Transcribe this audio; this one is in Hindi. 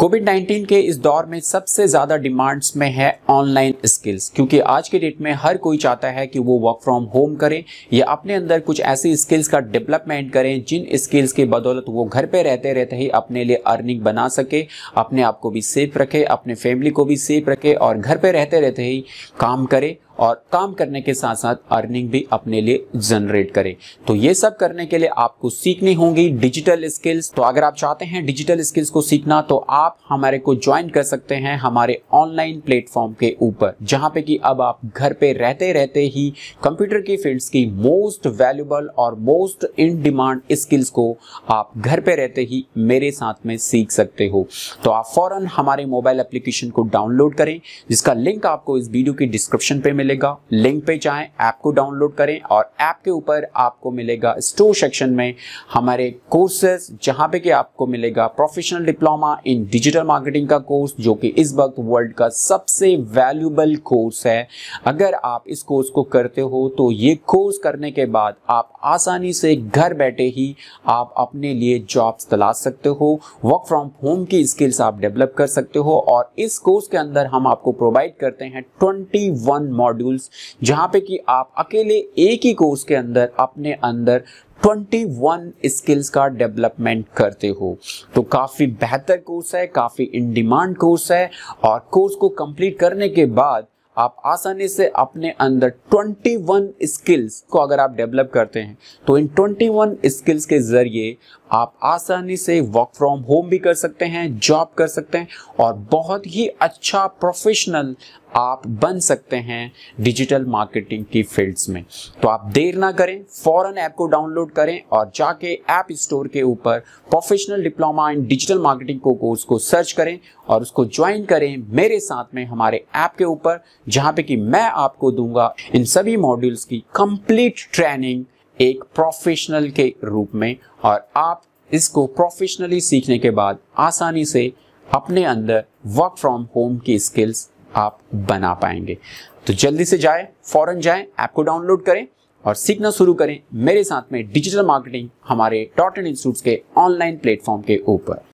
कोविड 19 के इस दौर में सबसे ज़्यादा डिमांड्स में है ऑनलाइन स्किल्स क्योंकि आज के डेट में हर कोई चाहता है कि वो वर्क फ्रॉम होम करें या अपने अंदर कुछ ऐसी स्किल्स का डेवलपमेंट करें जिन स्किल्स की बदौलत वो घर पे रहते रहते ही अपने लिए अर्निंग बना सके, अपने आप को भी सेफ़ रखे, अपने फैमिली को भी सेफ़ रखे और घर पे रहते रहते ही काम करे। और काम करने के साथ साथ अर्निंग भी अपने लिए जनरेट करें। तो ये सब करने के लिए आपको सीखनी होंगी डिजिटल स्किल्स तो अगर आप चाहते हैं डिजिटल स्किल्स को सीखना तो आप हमारे को ज्वाइन कर सकते हैं हमारे ऑनलाइन प्लेटफॉर्म के ऊपर, जहाँ पे कि अब आप घर पे रहते रहते ही कंप्यूटर की फील्ड्स की मोस्ट वैल्यूबल और मोस्ट इन डिमांड स्किल्स को आप घर पे रहते ही मेरे साथ में सीख सकते हो। तो आप फ़ौरन हमारे मोबाइल एप्लीकेशन को डाउनलोड करें, जिसका लिंक आपको इस वीडियो की डिस्क्रिप्शन पे मिलेगा। लिंक पे जाएँ ऐप को डाउनलोड करें और ऐप के ऊपर आपको मिलेगा स्टोर सेक्शन में हमारे कोर्सेज जहाँ पे कि आपको मिलेगा professional diploma in digital marketing का कोर्स जो कि इस वक्त वर्ल्ड का सबसे वैल्यूबल कोर्स है। अगर आप इस कोर्स को करते हो तो ये कोर्स करने के बाद आप आसानी से घर बैठे ही आप अपने लिए जॉब्स तलाश सकते हो वर्क फ्रॉम होम की स्किल्स आप डेवलप कर सकते हो और इस कोर्स के अंदर हम आपको प्रोवाइड करते हैं 21 मॉड्यूल्स जहाँ पे कि आप अकेले एक ही कोर्स के अंदर, अपने अंदर 21 स्किल्स का डेवलपमेंट करते हो। तो काफ़ी बेहतर कोर्स है, काफ़ी इन डिमांड कोर्स है, और कोर्स को कंप्लीट करने के बाद आप आसानी से अपने अंदर 21 स्किल्स को अगर आप डेवलप करते हैं तो इन 21 स्किल्स के ज़रिए आप आसानी से वर्क फ्रॉम होम भी कर सकते हैं जॉब कर सकते हैं, और बहुत ही अच्छा प्रोफेशनल आप बन सकते हैं डिजिटल मार्केटिंग की फील्ड्स में। तो आप देर ना करें, फॉरन ऐप को डाउनलोड करें और जाके ऐप स्टोर के ऊपर professional diploma in digital marketing को कोर्स को सर्च करें और उसको ज्वाइन करें मेरे साथ में हमारे ऐप के ऊपर, जहाँ पे कि मैं आपको दूँगा इन सभी मॉड्यूल्स की कंप्लीट ट्रेनिंग एक प्रोफेशनल के रूप में और आप इसको प्रोफेशनली सीखने के बाद आसानी से अपने अंदर वर्क फ्रॉम होम की स्किल्स आप बना पाएँगे। तो जल्दी से जाए, फ़ौरन जाए, ऐप को डाउनलोड करें और सीखना शुरू करें मेरे साथ में डिजिटल मार्केटिंग हमारे टॉटन इंस्टीट्यूट के ऑनलाइन प्लेटफॉर्म के ऊपर।